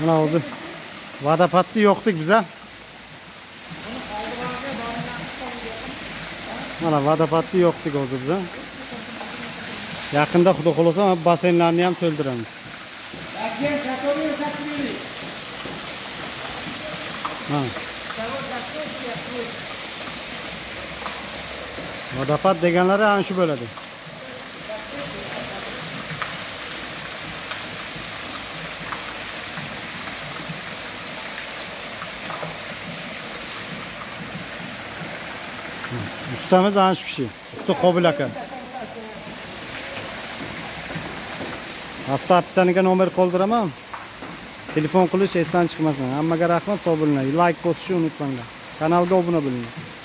Mana o'zi vodopodni yo'qdik biz. Mana vodopodni yo'qdik hozir biz. Yaqinda xudo xolasa basseynlarni ham to'ldiramiz. Ha. Vodopod deganlari ana shu bo'ladi. Ustamiz ana shu kishi. Usta Qobil aka. Asta nomer qoldiraman. Telefon qilish esdan chiqmasin. Hammaga rahmat, sog' bo'linglar. Like bosishni unutmanglar. Kanalga obuna bo'linglar